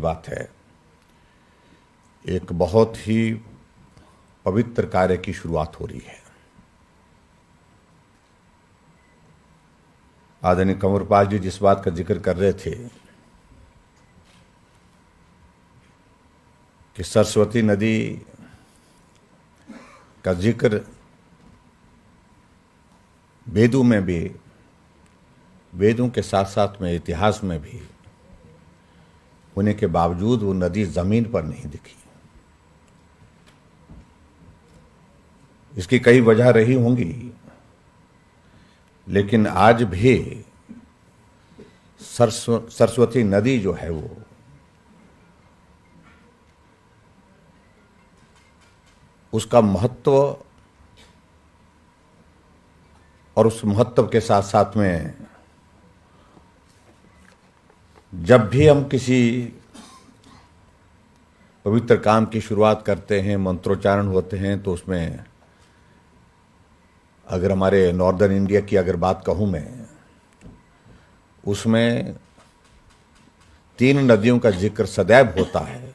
बात है। एक बहुत ही पवित्र कार्य की शुरुआत हो रही है। आदरणीय कंवरपाल जी जिस बात का ज़िक्र कर रहे थे कि सरस्वती नदी का ज़िक्र वेदों में भी, वेदों के साथ साथ में, इतिहास में भी होने के बावजूद वो नदी ज़मीन पर नहीं दिखी। इसकी कई वजह रही होंगी लेकिन आज भी सरस्व, सरस्वती नदी जो है वो उसका महत्व और उस महत्व के साथ साथ में जब भी हम किसी पवित्र काम की शुरुआत करते हैं, मंत्रोच्चारण होते हैं तो उसमें अगर हमारे नॉर्दर्न इंडिया की अगर बात कहूँ मैं, उसमें तीन नदियों का ज़िक्र सदैव होता है।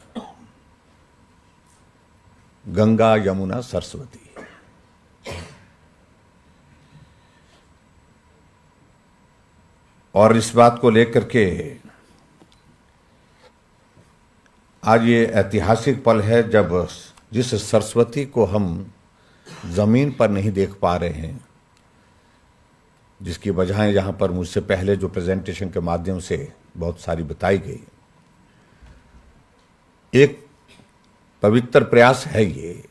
गंगा, यमुना, सरस्वती। और इस बात को लेकर के आज ये ऐतिहासिक पल है जब जिस सरस्वती को हम ज़मीन पर नहीं देख पा रहे हैं, जिसकी वजहें यहाँ पर मुझसे पहले जो प्रेजेंटेशन के माध्यम से बहुत सारी बताई गई। एक पवित्र प्रयास है ये।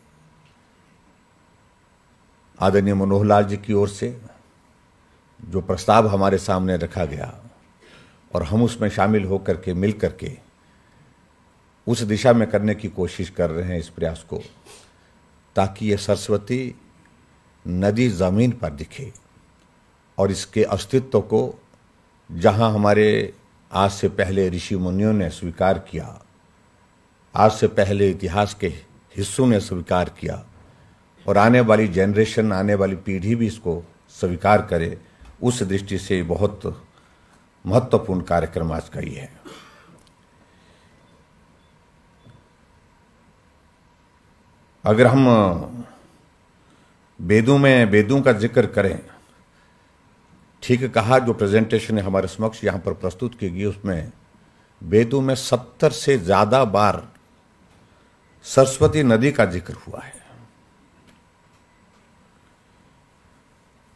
आदरणीय मनोहर लाल जी की ओर से जो प्रस्ताव हमारे सामने रखा गया और हम उसमें शामिल होकर के मिल करके उस दिशा में करने की कोशिश कर रहे हैं इस प्रयास को, ताकि ये सरस्वती नदी ज़मीन पर दिखे और इसके अस्तित्व को, जहाँ हमारे आज से पहले ऋषि मुनियों ने स्वीकार किया, आज से पहले इतिहास के हिस्सों ने स्वीकार किया और आने वाली जनरेशन आने वाली पीढ़ी भी इसको स्वीकार करे, उस दृष्टि से बहुत महत्वपूर्ण कार्यक्रम आज का ही है। अगर हम वेदों में, वेदों का ज़िक्र करें, ठीक कहा जो प्रेजेंटेशन है हमारे समक्ष यहाँ पर प्रस्तुत की गई उसमें वेदों में सत्तर से ज़्यादा बार सरस्वती नदी का ज़िक्र हुआ है।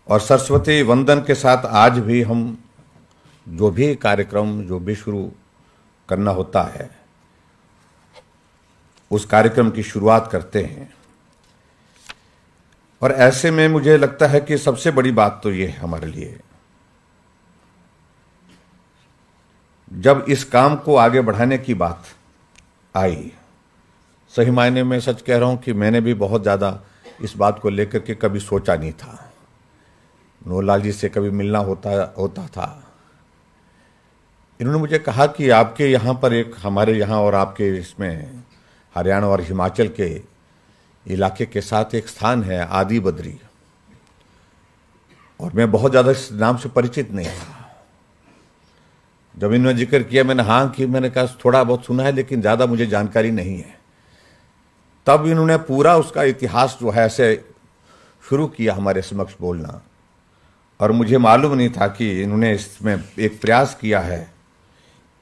और सरस्वती वंदन के साथ आज भी हम जो भी कार्यक्रम, जो भी शुरू करना होता है उस कार्यक्रम की शुरुआत करते हैं। और ऐसे में मुझे लगता है कि सबसे बड़ी बात तो ये है हमारे लिए। जब इस काम को आगे बढ़ाने की बात आई, सही मायने में सच कह रहा हूँ कि मैंने भी बहुत ज़्यादा इस बात को लेकर के कभी सोचा नहीं था। नोलाल जी से कभी मिलना होता होता था। इन्होंने मुझे कहा कि आपके यहाँ पर एक, हमारे यहाँ और आपके इसमें हरियाणा और हिमाचल के इलाके के साथ एक स्थान है आदि बद्री। और मैं बहुत ज़्यादा इस नाम से परिचित नहीं था। जब इन्होंने ज़िक्र किया, मैंने हाँ कि मैंने कहा, थोड़ा बहुत सुना है, लेकिन ज़्यादा मुझे जानकारी नहीं है। तब इन्होंने पूरा उसका इतिहास जो है ऐसे शुरू किया हमारे समक्ष बोलना। और मुझे मालूम नहीं था कि इन्होंने इसमें एक प्रयास किया है।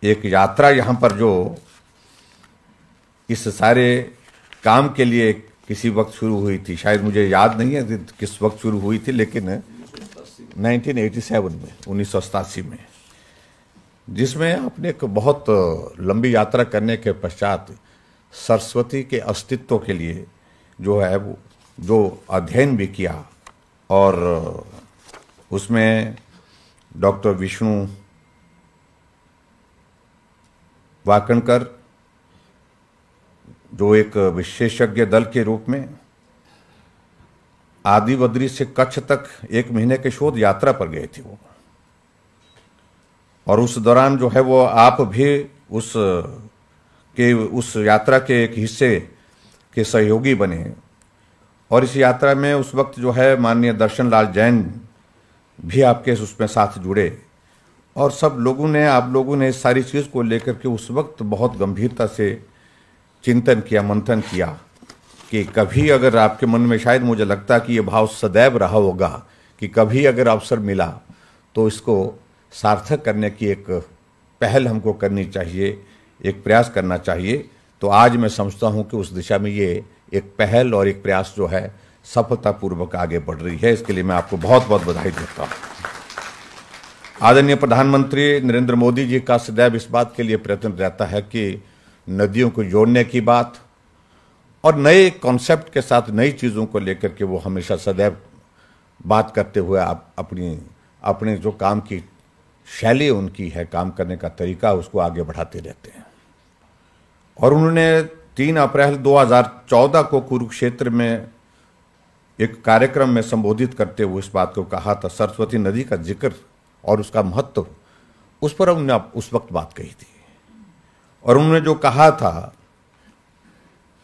एक यात्रा यहाँ पर जो इस सारे काम के लिए किसी वक्त शुरू हुई थी। शायद मुझे याद नहीं है किस वक्त शुरू हुई थी, लेकिन 1987 में, उन्नीस सौ सतासी में, जिसमें आपने एक बहुत लंबी यात्रा करने के पश्चात सरस्वती के अस्तित्व के लिए जो है वो, जो अध्ययन भी किया और उसमें डॉक्टर विष्णु वाकणकर जो एक विशेषज्ञ दल के रूप में आदि बद्री से कच्छ तक एक महीने के शोध यात्रा पर गए थे वो। और उस दौरान जो है वो आप भी उस, के उस यात्रा के एक हिस्से के सहयोगी बने। और इस यात्रा में उस वक्त जो है माननीय दर्शन लाल जैन भी आपके उसमें साथ जुड़े। और सब लोगों ने, आप लोगों ने इस सारी चीज़ को लेकर के उस वक्त बहुत गंभीरता से चिंतन किया, मंथन किया कि कभी अगर आपके मन में शायद मुझे लगता कि ये भाव सदैव रहा होगा कि कभी अगर अवसर मिला तो इसको सार्थक करने की एक पहल हमको करनी चाहिए, एक प्रयास करना चाहिए। तो आज मैं समझता हूँ कि उस दिशा में ये एक पहल और एक प्रयास जो है, सफलतापूर्वक आगे बढ़ रही है। इसके लिए मैं आपको बहुत बहुत बधाई देता हूँ। आदरणीय प्रधानमंत्री नरेंद्र मोदी जी का सदैव इस बात के लिए प्रयत्न रहता है कि नदियों को जोड़ने की बात और नए कॉन्सेप्ट के साथ नई चीज़ों को लेकर के वो हमेशा सदैव बात करते हुए आप अपनी, अपने जो काम की शैली उनकी है, काम करने का तरीका, उसको आगे बढ़ाते रहते हैं। और उन्होंने तीन अप्रैल 2014 को कुरुक्षेत्र में एक कार्यक्रम में संबोधित करते हुए इस बात को कहा था। सरस्वती नदी का ज़िक्र और उसका महत्व, उस पर उन्होंने उस वक्त बात कही थी। और उन्होंने जो कहा था,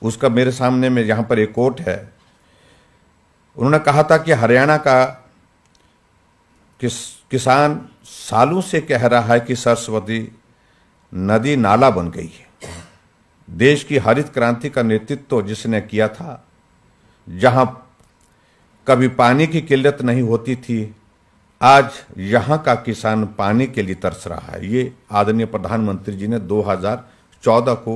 उसका मेरे सामने में यहाँ पर एक कोट है। उन्होंने कहा था कि हरियाणा का किस, किसान सालों से कह रहा है कि सरस्वती नदी नाला बन गई है। देश की हरित क्रांति का नेतृत्व तो जिसने किया था, जहाँ कभी पानी की किल्लत नहीं होती थी, आज यहाँ का किसान पानी के लिए तरस रहा है। ये आदरणीय प्रधानमंत्री जी ने 2014 को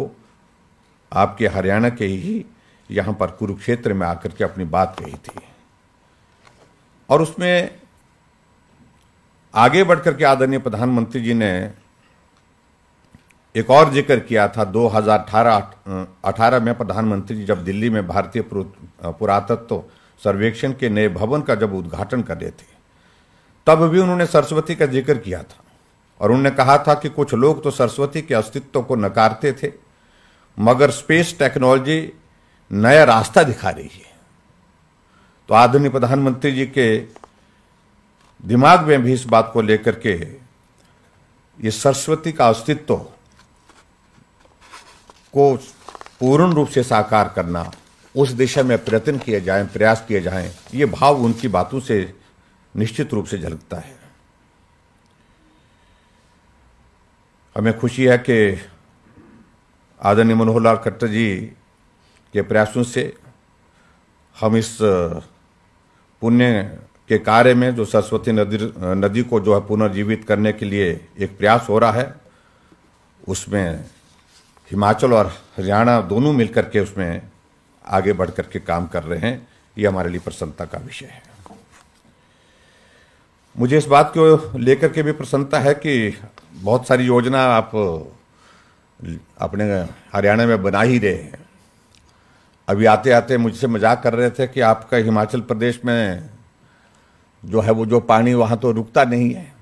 आपके हरियाणा के ही यहाँ पर कुरुक्षेत्र में आकर के अपनी बात कही थी। और उसमें आगे बढ़कर के आदरणीय प्रधानमंत्री जी ने एक और ज़िक्र किया था 2018 18 में प्रधानमंत्री जी जब दिल्ली में भारतीय पुरातत्व सर्वेक्षण के नए भवन का जब उद्घाटन कर रहे थे, तब भी उन्होंने सरस्वती का ज़िक्र किया था। और उन्होंने कहा था कि कुछ लोग तो सरस्वती के अस्तित्व को नकारते थे, मगर स्पेस टेक्नोलॉजी नया रास्ता दिखा रही है। तो आधुनिक प्रधानमंत्री जी के दिमाग में भी इस बात को लेकर के ये सरस्वती का अस्तित्व को पूर्ण रूप से साकार करना, उस दिशा में प्रयत्न किए जाएँ, प्रयास किए जाएँ, ये भाव उनकी बातों से निश्चित रूप से झलकता है। हमें खुशी है कि आदरणीय मनोहर लाल खट्टर जी के प्रयासों से हम इस पुण्य के कार्य में जो सरस्वती नदी नदी को जो है पुनर्जीवित करने के लिए एक प्रयास हो रहा है, उसमें हिमाचल और हरियाणा दोनों मिलकर के उसमें आगे बढ़ करके काम कर रहे हैं, ये हमारे लिए प्रसन्नता का विषय है। मुझे इस बात को लेकर के भी प्रसन्नता है कि बहुत सारी योजना आप, अपने हरियाणा में बना ही रहे हैं। अभी आते आते मुझसे मज़ाक कर रहे थे कि आपका हिमाचल प्रदेश में जो है वो, जो पानी वहाँ तो रुकता नहीं है।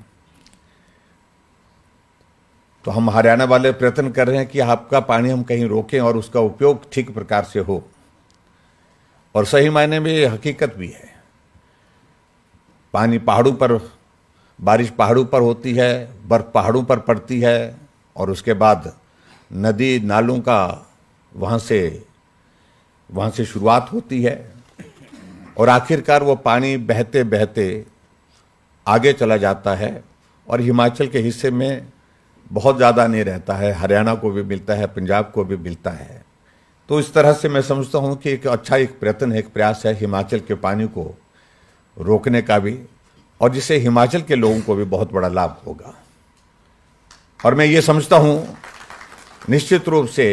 तो हम हरियाणा वाले प्रयत्न कर रहे हैं कि आपका पानी हम कहीं रोकें और उसका उपयोग ठीक प्रकार से हो। और सही मायने में ये हकीकत भी है। पानी पहाड़ों पर बारिश पहाड़ों पर होती है, बर्फ़ पहाड़ों पर पड़ती है और उसके बाद नदी नालों का वहाँ से वहाँ से शुरुआत होती है और आखिरकार वो पानी बहते बहते आगे चला जाता है और हिमाचल के हिस्से में बहुत ज़्यादा नहीं रहता है, हरियाणा को भी मिलता है, पंजाब को भी मिलता है। तो इस तरह से मैं समझता हूँ कि एक अच्छा एक प्रयत्न है एक प्रयास है हिमाचल के पानी को रोकने का भी। और जिससे हिमाचल के लोगों को भी बहुत बड़ा लाभ होगा। और मैं ये समझता हूँ, निश्चित रूप से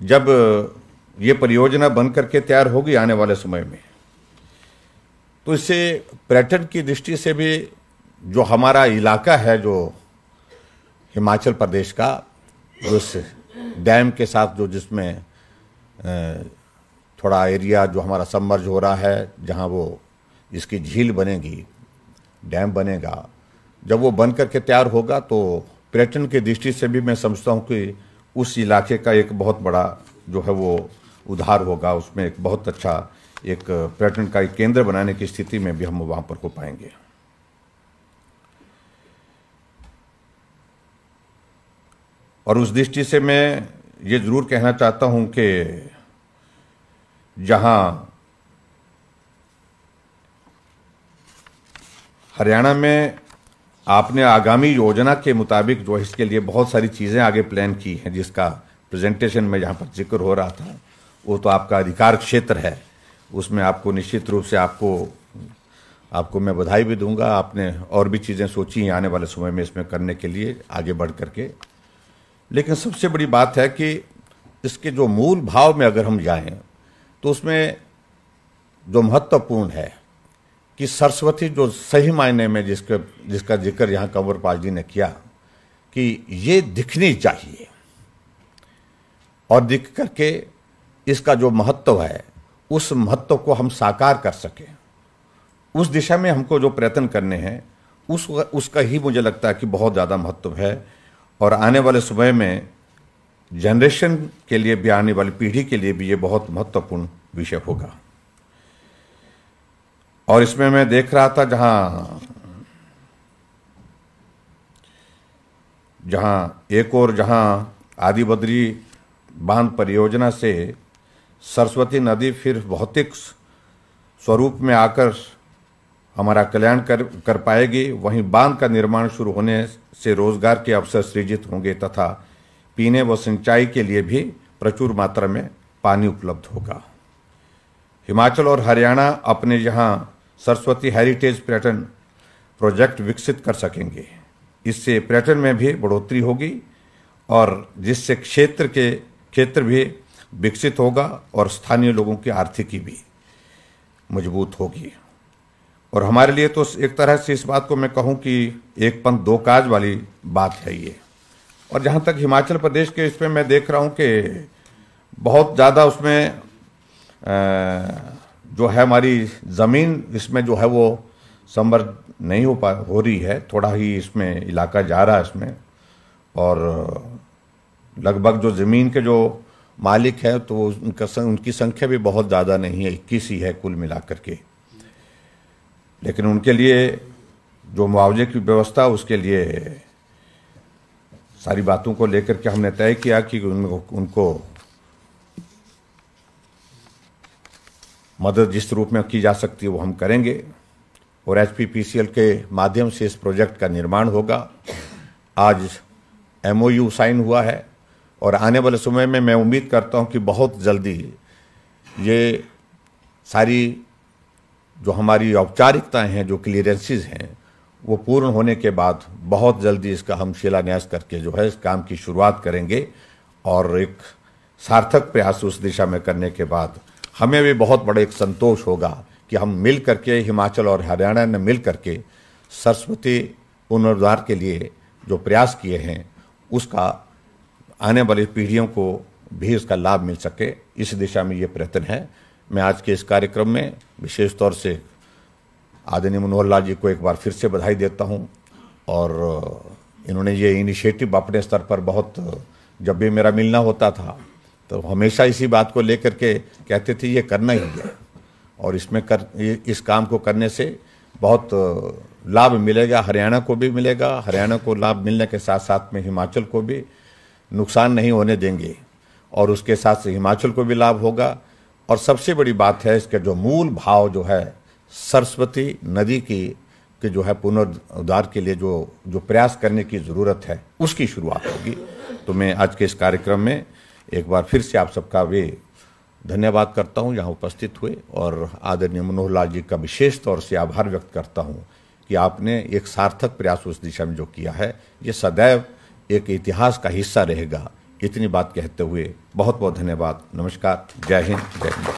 जब ये परियोजना बन करके तैयार होगी आने वाले समय में तो इससे पर्यटन की दृष्टि से भी जो हमारा इलाका है, जो हिमाचल प्रदेश का उस डैम के साथ जो जिसमें थोड़ा एरिया जो हमारा सबमर्ज हो रहा है, जहाँ वो इसकी झील बनेगी डैम बनेगा। जब वो बन करके तैयार होगा तो पर्यटन की दृष्टि से भी मैं समझता हूँ कि उस इलाके का एक बहुत बड़ा जो है वो उधार होगा। उसमें एक बहुत अच्छा एक पर्यटन का एक केंद्र बनाने की स्थिति में भी हम वहाँ पर हो पाएँगे। और उस दृष्टि से मैं ये ज़रूर कहना चाहता हूँ कि जहाँ हरियाणा में आपने आगामी योजना के मुताबिक जो इसके लिए बहुत सारी चीज़ें आगे प्लान की हैं, जिसका प्रेजेंटेशन में जहाँ पर ज़िक्र हो रहा था, वो तो आपका अधिकार क्षेत्र है। उसमें आपको निश्चित रूप से आपको आपको मैं बधाई भी दूँगा। आपने और भी चीज़ें सोची हैं आने वाले समय में इसमें करने के लिए आगे बढ़ करके। लेकिन सबसे बड़ी बात है कि इसके जो मूल भाव में अगर हम जाएँ तो उसमें जो महत्वपूर्ण है कि सरस्वती जो सही मायने में जिसके, जिसका ज़िक्र यहाँ कंवरपाल जी ने किया, कि ये दिखनी चाहिए। और दिख करके इसका जो महत्व है, उस महत्व को हम साकार कर सकें। उस दिशा में हमको जो प्रयत्न करने हैं, उस, उसका ही मुझे लगता है कि बहुत ज़्यादा महत्व है। और आने वाले समय में जनरेशन के लिए भी, आने वाली पीढ़ी के लिए भी ये बहुत महत्वपूर्ण विषय होगा। और इसमें मैं देख रहा था जहाँ जहाँ एक और जहाँ आदि बद्री बाँध परियोजना से सरस्वती नदी फिर भौतिक स्वरूप में आकर हमारा कल्याण कर कर पाएगी। वहीं बाँध का निर्माण शुरू होने से रोज़गार के अवसर सृजित होंगे तथा पीने व सिंचाई के लिए भी प्रचुर मात्रा में पानी उपलब्ध होगा। हिमाचल और हरियाणा अपने यहाँ सरस्वती हेरिटेज पर्यटन प्रोजेक्ट विकसित कर सकेंगे। इससे पर्यटन में भी बढ़ोतरी होगी और जिससे क्षेत्र के क्षेत्र भी विकसित होगा और स्थानीय लोगों की आर्थिकी भी मज़बूत होगी। और हमारे लिए तो एक तरह से इस बात को मैं कहूँ कि एक पंथ दो काज वाली बात है ये। और जहाँ तक हिमाचल प्रदेश के इसमें मैं देख रहा हूँ कि बहुत ज़्यादा उसमें आ, जो है हमारी ज़मीन इसमें जो है वो समृद्ध नहीं हो पा हो रही है। थोड़ा ही इसमें इलाका जा रहा है इसमें। और लगभग जो ज़मीन के जो मालिक है तो उनका उनकी संख्या भी बहुत ज़्यादा नहीं है। इक्कीस ही है कुल मिलाकर के। लेकिन उनके लिए जो मुआवजे की व्यवस्था उसके लिए सारी बातों को लेकर के हमने तय किया कि उनको, उनको मदद जिस रूप में की जा सकती है वो हम करेंगे और एच के माध्यम से इस प्रोजेक्ट का निर्माण होगा। आज एमओयू साइन हुआ है और आने वाले समय में मैं उम्मीद करता हूँ कि बहुत जल्दी ये सारी जो हमारी औपचारिकताएँ हैं, जो क्लियरेंसेज हैं, वो पूर्ण होने के बाद बहुत जल्दी इसका हम शिलान्यास करके जो है इस काम की शुरुआत करेंगे और एक सार्थक प्रयास उस दिशा में करने के बाद हमें भी बहुत बड़े एक संतोष होगा कि हम मिल करके, हिमाचल और हरियाणा ने मिल करके सरस्वती पुनरुद्धार के लिए जो प्रयास किए हैं, उसका आने वाली पीढ़ियों को भी इसका लाभ मिल सके। इस दिशा में ये प्रयत्न है। मैं आज के इस कार्यक्रम में विशेष तौर से आदरणीय मनोहर लाल जी को एक बार फिर से बधाई देता हूँ और इन्होंने ये इनिशिएटिव अपने स्तर पर बहुत, जब भी मेरा मिलना होता था तो हमेशा इसी बात को लेकर के कहते थे, ये करना ही है। और इसमें कर इस काम को करने से बहुत लाभ मिलेगा। हरियाणा को भी मिलेगा। हरियाणा को लाभ मिलने के साथ साथ में हिमाचल को भी नुकसान नहीं होने देंगे। और उसके साथ से हिमाचल को भी लाभ होगा। और सबसे बड़ी बात है, इसके जो मूल भाव जो है, सरस्वती नदी की, के जो है पुनरुद्धार के लिए जो जो प्रयास करने की ज़रूरत है, उसकी शुरुआत होगी। तो मैं आज के इस कार्यक्रम में एक बार फिर से आप सबका वे धन्यवाद करता हूँ, यहाँ उपस्थित हुए और आदरणीय मनोहर लाल जी का विशेष तौर से आभार व्यक्त करता हूँ कि आपने एक सार्थक प्रयास उस दिशा में जो किया है, ये सदैव एक इतिहास का हिस्सा रहेगा। इतनी बात कहते हुए बहुत बहुत धन्यवाद। नमस्कार। जय हिंद। जय हिंद।